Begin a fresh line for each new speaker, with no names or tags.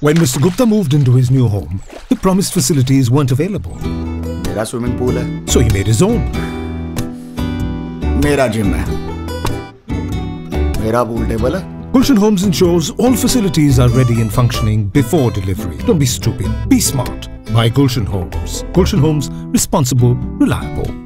When Mr. Gupta moved into his new home, the promised facilities weren't available.
मेरा swimming pool है
So he made his own.
मेरा gym है मेरा pool table है
Gulshan Homz ensures all facilities are ready and functioning before delivery. Don't be stupid. Be smart. Buy Gulshan Homz. Gulshan Homz, responsible, reliable.